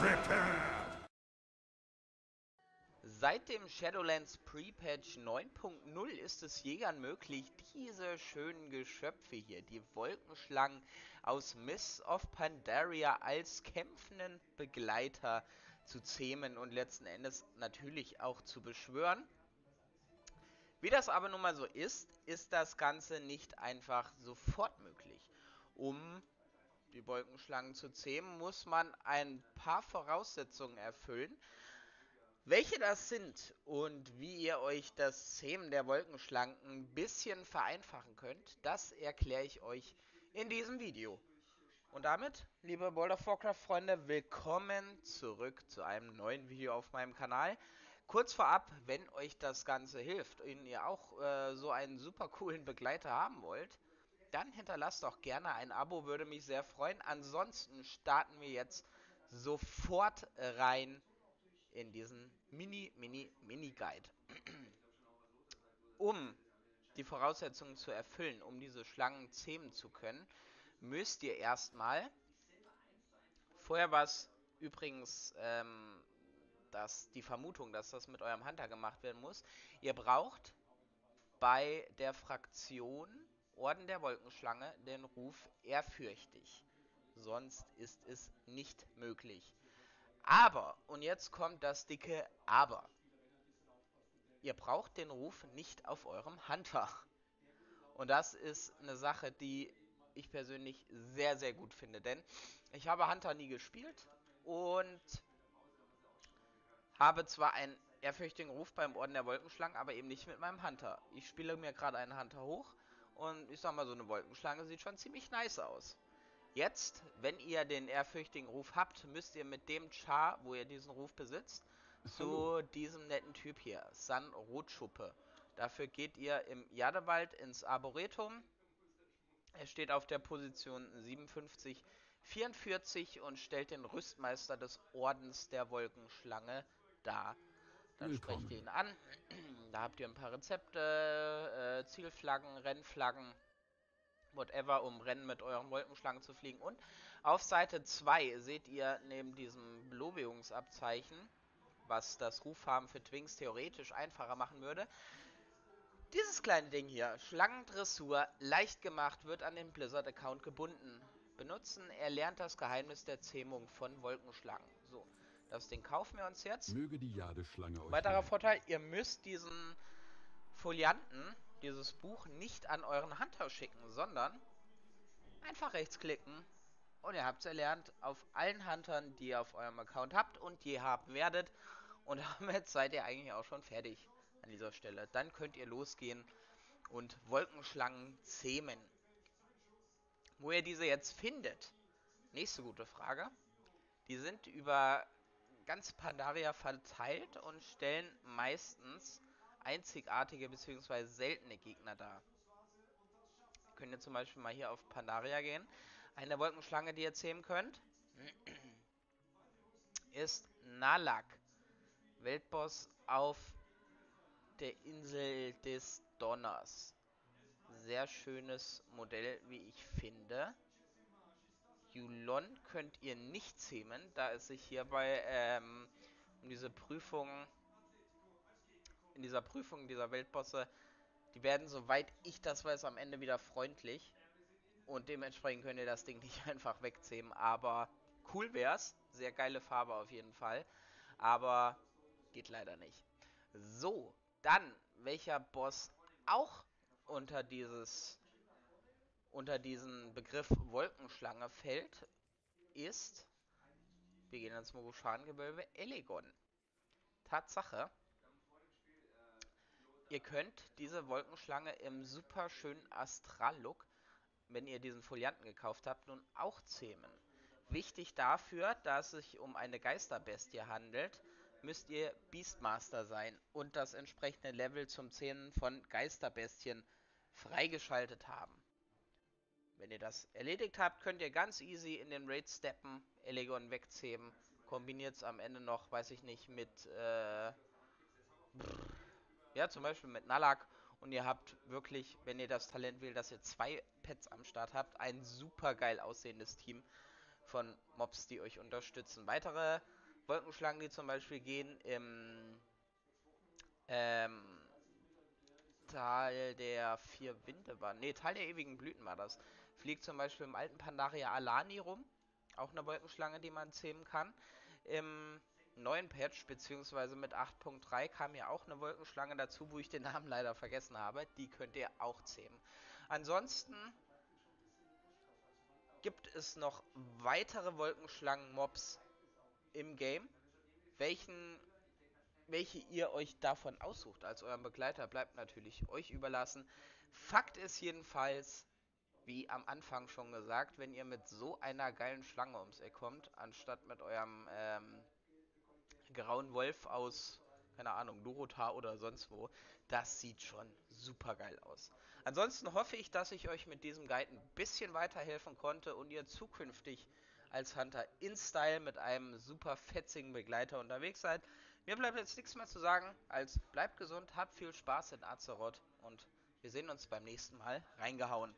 Triple! Seit dem Shadowlands Pre-Patch 9.0 ist es Jägern möglich, diese schönen Geschöpfe hier, die Wolkenschlangen aus Miss of Pandaria als kämpfenden Begleiter zu zähmen und letzten Endes natürlich auch zu beschwören. Wie das aber nun mal so ist, ist das Ganze nicht einfach sofort möglich. Um die Wolkenschlangen zu zähmen, muss man ein paar Voraussetzungen erfüllen. Welche das sind und wie ihr euch das Zähmen der Wolkenschlangen ein bisschen vereinfachen könnt, das erkläre ich euch in diesem Video. Und damit, liebe World of Warcraft Freunde, willkommen zurück zu einem neuen Video auf meinem Kanal. Kurz vorab, wenn euch das Ganze hilft und ihr auch äh, so einen super coolen Begleiter haben wollt, dann hinterlasst doch gerne ein Abo, würde mich sehr freuen. Ansonsten starten wir jetzt sofort rein in diesen Mini, Mini, Mini-Guide. um die Voraussetzungen zu erfüllen, um diese Schlangen zähmen zu können, müsst ihr erstmal, vorher war es übrigens ähm, dass die Vermutung, dass das mit eurem Hunter gemacht werden muss, ihr braucht bei der Fraktion Orden der Wolkenschlange den Ruf ehrfürchtig. Sonst ist es nicht möglich. Aber, und jetzt kommt das dicke Aber. Ihr braucht den Ruf nicht auf eurem Hunter. Und das ist eine Sache, die ich persönlich sehr, sehr gut finde. Denn ich habe Hunter nie gespielt und habe zwar einen ehrfürchtigen Ruf beim Orden der Wolkenschlangen, aber eben nicht mit meinem Hunter. Ich spiele mir gerade einen Hunter hoch und ich sag mal, so eine Wolkenschlange sieht schon ziemlich nice aus. Jetzt, wenn ihr den ehrfürchtigen Ruf habt, müsst ihr mit dem Char, wo ihr diesen Ruf besitzt, zu diesem netten Typ hier, San Rotschuppe. Dafür geht ihr im Jadewald ins Arboretum. Er steht auf der Position 57, 44 und stellt den Rüstmeister des Ordens der Wolkenschlange dar. Dann Willkommen. sprecht ihr ihn an. Da habt ihr ein paar Rezepte, äh, Zielflaggen, Rennflaggen whatever, um Rennen mit euren Wolkenschlangen zu fliegen. Und auf Seite 2 seht ihr neben diesem Belobigungsabzeichen, was das Ruffarben für Twinks theoretisch einfacher machen würde, dieses kleine Ding hier, Schlangendressur, leicht gemacht, wird an den Blizzard-Account gebunden. Benutzen, er lernt das Geheimnis der Zähmung von Wolkenschlangen. So, das Ding kaufen wir uns jetzt. Möge die Jadeschlange euch Weiterer Vorteil, ihr müsst diesen Folianten dieses Buch nicht an euren Hunter schicken, sondern einfach rechtsklicken und ihr habt es erlernt auf allen Huntern, die ihr auf eurem Account habt und je haben werdet. Und damit seid ihr eigentlich auch schon fertig an dieser Stelle. Dann könnt ihr losgehen und Wolkenschlangen zähmen. Wo ihr diese jetzt findet, nächste gute Frage. Die sind über ganz Pandaria verteilt und stellen meistens einzigartige bzw. seltene Gegner dar. Könnt ihr zum Beispiel mal hier auf Pandaria gehen. Eine Wolkenschlange, die ihr zähmen könnt, ist Nalak. Weltboss auf der Insel des Donners. Sehr schönes Modell, wie ich finde. Yulon könnt ihr nicht zähmen, da es sich hierbei ähm, um diese Prüfung in dieser Prüfung dieser Weltbosse, die werden, soweit ich das weiß, am Ende wieder freundlich. Und dementsprechend könnt ihr das Ding nicht einfach wegzähmen. Aber cool wär's. Sehr geile Farbe auf jeden Fall. Aber geht leider nicht. So, dann, welcher Boss auch unter dieses unter diesen Begriff Wolkenschlange fällt, ist, wir gehen ins Mogushan-Gewölbe, Elegon. Tatsache, Ihr könnt diese Wolkenschlange im super schönen Astral-Look, wenn ihr diesen Folianten gekauft habt, nun auch zähmen. Wichtig dafür, da es sich um eine Geisterbestie handelt, müsst ihr Beastmaster sein und das entsprechende Level zum Zähnen von Geisterbestien freigeschaltet haben. Wenn ihr das erledigt habt, könnt ihr ganz easy in den Raid steppen, Elegon wegzähmen, kombiniert es am Ende noch, weiß ich nicht, mit äh, ja, zum Beispiel mit Nalak. Und ihr habt wirklich, wenn ihr das Talent wählt, dass ihr zwei Pets am Start habt, ein super geil aussehendes Team. von Mobs, die euch unterstützen. Weitere Wolkenschlangen, die zum Beispiel gehen im ähm, Tal der vier Winde war. Ne, Tal der ewigen Blüten war das. Fliegt zum Beispiel im alten Pandaria Alani rum. Auch eine Wolkenschlange, die man zähmen kann. Im neuen Patch, beziehungsweise mit 8.3, kam ja auch eine Wolkenschlange dazu, wo ich den Namen leider vergessen habe. Die könnt ihr auch zähmen. Ansonsten gibt es noch weitere Wolkenschlangen-Mobs im Game. Welchen, welche ihr euch davon aussucht als euren Begleiter, bleibt natürlich euch überlassen. Fakt ist jedenfalls, wie am Anfang schon gesagt, wenn ihr mit so einer geilen Schlange ums Eck kommt, anstatt mit eurem ähm, grauen Wolf aus, keine Ahnung, Dorothar oder sonst wo, das sieht schon super geil aus. Ansonsten hoffe ich, dass ich euch mit diesem Guide ein bisschen weiterhelfen konnte und ihr zukünftig als Hunter in Style mit einem super fetzigen Begleiter unterwegs seid. Mir bleibt jetzt nichts mehr zu sagen, als bleibt gesund, habt viel Spaß in Azeroth und wir sehen uns beim nächsten Mal. Reingehauen.